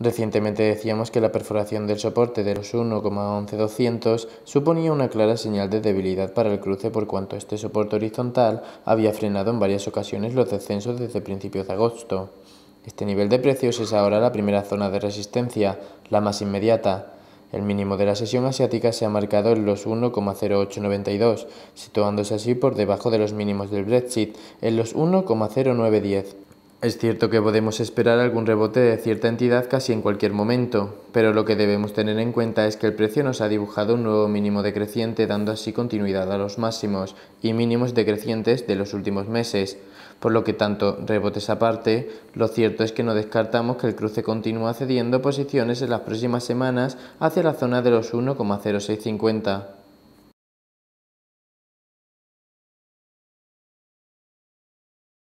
Recientemente decíamos que la perforación del soporte de los 1,11200 suponía una clara señal de debilidad para el cruce por cuanto este soporte horizontal había frenado en varias ocasiones los descensos desde principios de agosto. Este nivel de precios es ahora la primera zona de resistencia, la más inmediata. El mínimo de la sesión asiática se ha marcado en los 1,0892, situándose así por debajo de los mínimos del Brexit, en los 1,0910. Es cierto que podemos esperar algún rebote de cierta entidad casi en cualquier momento, pero lo que debemos tener en cuenta es que el precio nos ha dibujado un nuevo mínimo decreciente dando así continuidad a los máximos y mínimos decrecientes de los últimos meses, por lo que tanto rebotes aparte, lo cierto es que no descartamos que el cruce continúe cediendo posiciones en las próximas semanas hacia la zona de los 1,0650.